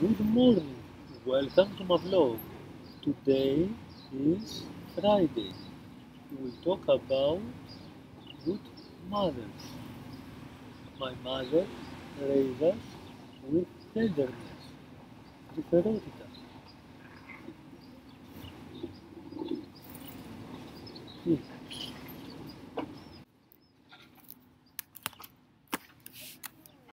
Good morning, welcome to my vlog. Today is Friday. We will talk about good mothers. My mother raised us with tenderness, τρυφερότητα. Hmm.